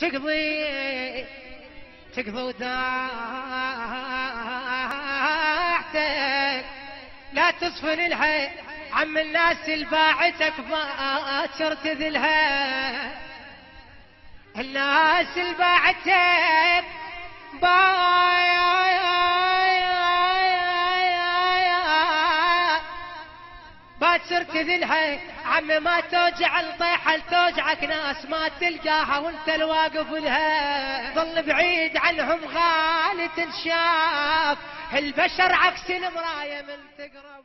تقضي تقضي وداعتك لا تصفن الحي عم الناس الباعتك باكر تذلها الناس الباعتك باكر تذلها عم ما توجع الطيحة توجعك ناس؟ ما تلقاها وانت الواقف لها ظل بعيد عنهم غالي تنشاف. البشر عكس المراية من تقرب